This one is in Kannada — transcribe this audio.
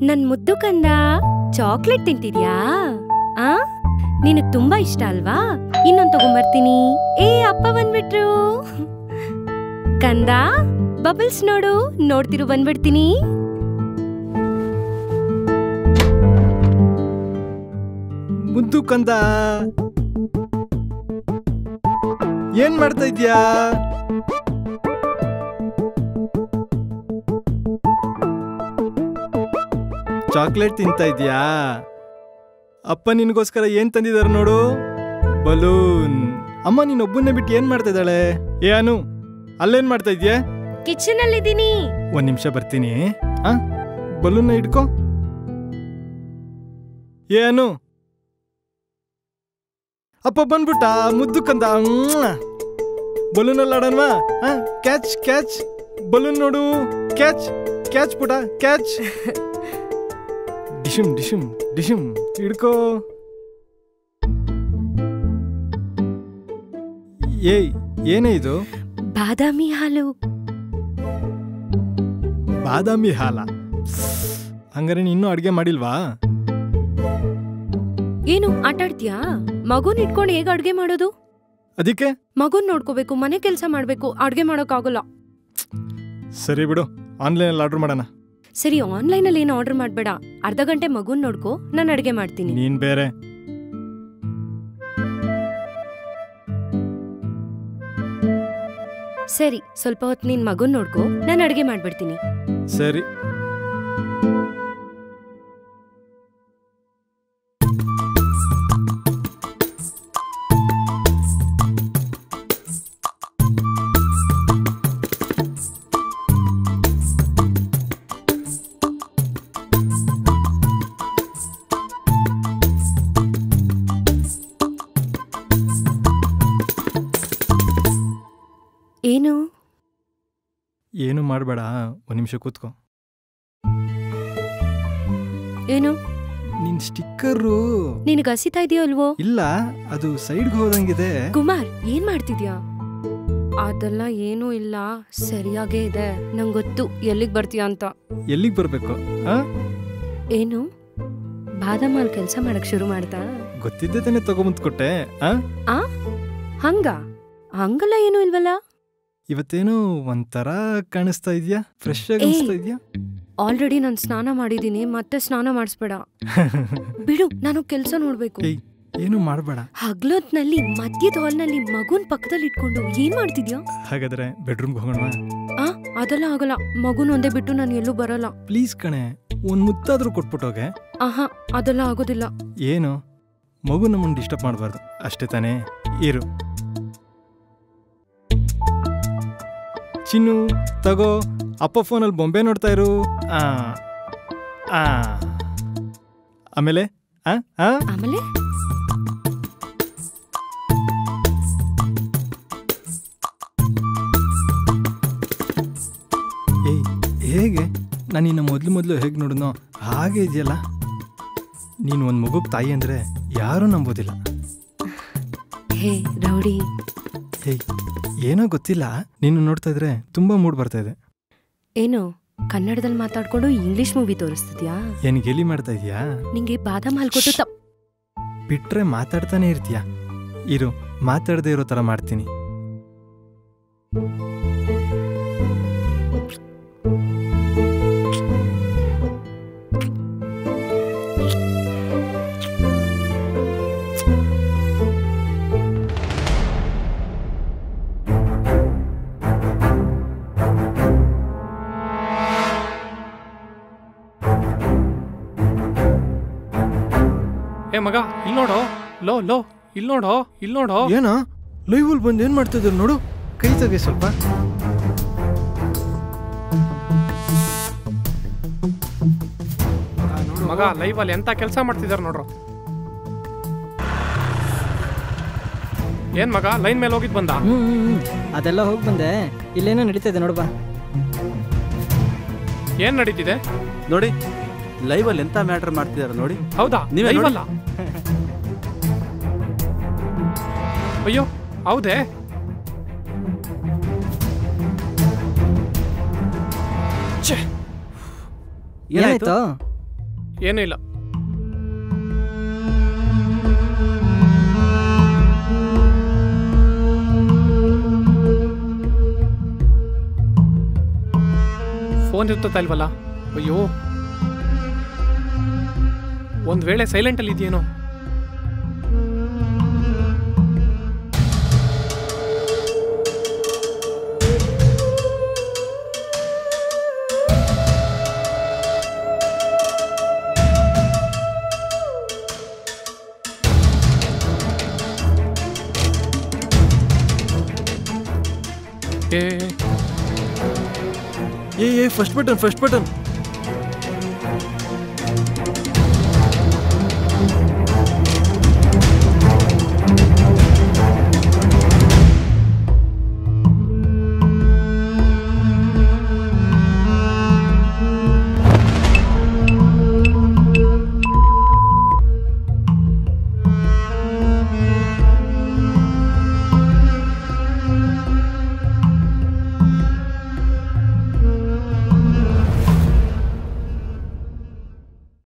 ನನ್ ಮುದ್ದು ಕಂದ ಚಾಕ್ಲೇಟ್ ತಿಂತಿದ್ಯಾ? ಆ? ನಿನಗೆ ತುಂಬಾ ಇಷ್ಟ ಅಲ್ವಾ? ಇನ್ನೊಂದ್ ತಗೊಂಬರ್ತೀನಿ ಏ, ಅಪ್ಪ ಬಂದ್ಬಿಟ್ರು. ಕಂದ, ಬಬಲ್ಸ್ ನೋಡು, ನೋಡ್ತಿರು ಬಂದ್ಬಿಡ್ತೀನಿ. ಮುದ್ದು ಕಂದ. ಏನ್ ಮಾಡ್ತಾ ಇದ್ಯಾ? ಚಾಕ್ಲೇಟ್ ತಿಂತಾ ಇದ್ಯಾ? ಅಪ್ಪ ನಿನಗೋಸ್ಕರ ಏನ್ ತಂದಿದ್ದಾರೆ ನೋಡು? ಬಲೂನ್. ಅಮ್ಮ ನೀನ್ ಒಬ್ಬನ್ನೇ ಬಿಟ್ಟು ಏನ್ ಮಾಡ್ತಾ ಇದ್ದಾಳೆ? ಏ ಅನು ಅಲ್ಲೇನ್ ಮಾಡ್ತಾ ಇದ್ಯಾ? ಕಿಚನ್ ಅಲ್ಲಿ ಇದ್ದೀನಿ ಒಂದ್ ನಿಮಿಷ ಬರ್ತೀನಿ. ಆ ಬಲೂನ್ನ ಇಟ್ಕೋ. ಏ ಅನು. ಅಪ್ಪ ಬಂದ್ಬಿಟ್ಟ ಮುದ್ದು ಕಂದ ಬಲೂನಲ್ಲಿ ಆಡೋಣವಾ? Catch catch. ಬಲೂನ್ ನೋಡು. ಕ್ಯಾಚ್ ಕ್ಯಾಚ್ ಪುಟ ಕ್ಯಾಚ್. ಡಿಶುಮ್ ಡಿಶಿಮ್ ಡಿಶಿಮ್ ಹಿಡ್ಕೋ. ಏಯ್ ಏನೇ ಇದು? ಬಾದಾಮಿ ಹಾಲು. ಬಾದಾಮಿ ಹಾಲ? ಹಂಗಾರೆ ನೀನು ಇನ್ನೂ ಅಡ್ಗೆ ಮಾಡಿಲ್ವಾ? ಏನು ಆಟಾಡ್ತೀಯಾ ಮಗುನ್ ಇಟ್ಕೊಂಡು ಹೇಗೆ ಅಡ್ಗೆ ಮಾಡೋದು? ಅದಕ್ಕೆ? ಮಗುನ್ ನೋಡ್ಕೋಬೇಕು ಮನೆ ಕೆಲಸ ಮಾಡಬೇಕು ಅಡ್ಗೆ ಮಾಡೋಕ್ಕಾಗಲ್ಲ. ಸರಿ ಬಿಡು ಆನ್ಲೈನಲ್ಲಿ ಆರ್ಡರ್ ಮಾಡೋಣ. ಸರಿ ಆನ್ಲೈನ್ ಅಲ್ಲಿ ಏನು ಆರ್ಡರ್ ಮಾಡಬೇಡ. ಅರ್ಧ ಗಂಟೆ ಮಗುನ್ ನೋಡ್ಕೋ ನಾನು ಅಡ್ಗೆ ಮಾಡ್ತೀನಿ. ನೀನ್ ಬೇರೆ. ಸರಿ ಸ್ವಲ್ಪ ಹೊತ್ತು ನಿನ್ ಮಗುನ್ ನೋಡ್ಕೋ ನಾನು ಅಡ್ಗೆ ಮಾಡ್ಬಿಡ್ತೀನಿ. ಸರಿ. ಏನು? ಏನು ಮಾಡಬೇಡ ಒಂದು ನಿಮಿಷ ಕೂತ್ಕೋ. ಏನು? ನಿನ್ ಸ್ಟಿಕ್ಕರು. ನಿನಗೆ ಹಸಿತಾ ಇದೆಯೋ ಅಲ್ವೋ ಇಲ್ಲ ಅದು ಸೈಡ್ಗೆ ಹೋದಂಗಿದೆ. ಕುಮಾರ್ ಏನ್ ಮಾಡ್ತಿದ್ಯಾ? ಅದೆಲ್ಲ ಏನೂ ಇಲ್ಲ ಸರಿಯಾಗೇ ಇದೆ. ನಂಗ್ ಗೊತ್ತು ಎಲ್ಲಿಗ್ ಬರ್ತೀಯ ಅಂತ. ಎಲ್ಲಿಗೆ ಬರ್ಬೇಕು ಏನು? ಬಾದಾಮಲ್ ಕೆಲಸ ಮಾಡಕ್ ಶುರು ಮಾಡ್ತಾ? ಗೊತ್ತಿದ್ದೇ ತಾನೇ ತಗೊಂಬಂದ್ ಕೊಟ್ಟೆ ಆ? ಆ? ಹಂಗ? ಹಂಗಲ್ಲ ಏನೂ ಇಲ್ವಲ್ಲ? ಇವತ್ತೇನೋ ಒಂಥರ ಕಾಣಿಸ್ತಾ ಇದ್ಯಾ? ಫ್ರೆಶ್ ಆಗಿ. ಅನಿಸ್ತಾ ಇದ್ಯಾ? ಆಲ್ರೆಡಿ ನಾನು ಸ್ನಾನ ಮಾಡಿದೀನಿ ಮತ್ತೆ ಸ್ನಾನ ಮಾಡಿಸ್ಬೇಡ. ಬಿಡು ನಾನು ಕೆಲಸ ನೋಡ್ಬೇಕು. ಏನು ಮಾಡಬೇಡ. ಹಗ್ಲೊತ್ನಲ್ಲಿ ಮಧ್ಯದ ಹಾಲ್ನಲ್ಲಿ ಮಗುನ್ ಪಕ್ಕದಲ್ಲಿ ಇಟ್ಕೊಂಡು ಏನ್ ಮಾಡ್ತಿದ್ಯಾ? ಹಾಗಾದ್ರೆ ಬೆಡ್ರೂಮ್ಗೆ ಹೋಗೋಣ ಆ ಅದೆಲ್ಲ ಆಗಲ್ಲ. ಮಗುನ್ ಒಂದೇ ಬಿಟ್ಟು ನಾನು ಎಲ್ಲೂ ಬರಲ್ಲ. ಪ್ಲೀಸ್ ಕಣೆ ಒಂದ್ ಮುತ್ತಾದ್ರೂ ಕೊಟ್ಬಿಟ್ಟೋಗೆ. ಆಹಾ ಅದೆಲ್ಲ ಆಗೋದಿಲ್ಲ. ಏನು? ಮಗು ನಮ್ಮನ್ನು ಡಿಸ್ಟರ್ಬ್ ಮಾಡಬಾರ್ದು. ಅಷ್ಟೇ ತಾನೇ? ಇರು. ಚಿನ್ನು ತಗೋ ಅಪ್ಪ ಫೋನಲ್ಲಿ ಬೊಂಬೆ ನೋಡ್ತಾ ಇರು. ಆಮೇಲೆ ಆಮೇಲೆ? ಹೇಗೆ? ನಾನು ಇನ್ನು ಮೊದಲು ಮೊದಲು ಹೇಗೆ ನೋಡಿದ್ನೋ ಹಾಗೆ ಇದೆಯಲ್ಲ. ನೀನು ಒಂದು ಮಗುಗೆ ತಾಯಿ ಅಂದರೆ ಯಾರೂ ನಂಬೋದಿಲ್ಲ. ಹೇ ರೌಡಿ. ಏಯ್ ಏನೋ ಗೊತ್ತಿಲ್ಲ. ನೀನು ನೋಡ್ತಾ ಇದ್ರೆ ತುಂಬಾ ಮೂಡ್ ಬರ್ತಾ ಇದೆ. ಏನು? ಕನ್ನಡದಲ್ಲಿ ಮಾತಾಡ್ಕೊಂಡು ಇಂಗ್ಲಿಷ್ ಮೂವಿ ತೋರಿಸ್ತಿದ್ಯಾ? ಏನು ಗೆಲಿ ಮಾಡ್ತಾ ಇದೀಯಾ? ನಿಂಗೆ ಬಾದಾಮ್ ಹಾಲ್ ಕೊಟ್ಟು ತಪ್. ಬಿಟ್ರೆ ಮಾತಾಡ್ತಾನೆ ಇರ್ತೀಯಾ? ಇರು ಮಾತಾಡದೆ ಇರೋ ತರ ಮಾಡ್ತೀನಿ. ಏ ಮಗ ಇಲ್ಲಿ ನೋಡೋ. ಲೋ ಲೋ ಇಲ್ಲಿ ನೋಡು ಇಲ್ಲಿ ನೋಡು. ಲೈವ್ ಅಲ್ಲಿ ಬಂದು ಏನ್ ಮಾಡ್ತಿದ್ರು ನೋಡು? ಕೈ ತೆಗೆ ಸ್ವಲ್ಪ. ಮಗ ಲೈವ್ ಅಲ್ಲಿ ಎಂತ ಕೆಲಸ ಮಾಡ್ತಿದಾರ ನೋಡ್ರು? ಏನ್ ಮಗ ಲೈನ್ ಮೇಲೆ ಹೋಗಿದ್ ಬಂದ. ಅದೆಲ್ಲ ಹೋಗಿ ಬಂದೆ. ಇಲ್ಲೇನೋ ನಡೀತಾ ಇದೆ ನೋಡು ಬಾ. ಏನ್ ನಡೀತಿದೆ? ನೋಡಿ ಲೈವ್ ಅಲ್ಲಿ ಎಂತ ಮ್ಯಾಟರ್ ಮಾಡ್ತಿದ್ದಾರೆ ನೋಡಿ. ಹೌದಾ? ನೀವೇ ಅಲ್ಲ? ಅಯ್ಯೋ ಹೌದೇ? ಏನಾಯ್ತು? ಏನೂ ಇಲ್ಲ. ಫೋನ್ ಇರ್ತದಲ್ವಲ್ಲ ಅಯ್ಯೋ. ಒಂದ್ ವೇಳೆ ಸೈಲೆಂಟಲ್ಲಿ ಇದೆಯೇನೋ? ಏ ಫಸ್ಟ್ ಬಟನ್ ಫಸ್ಟ್ ಬಟನ್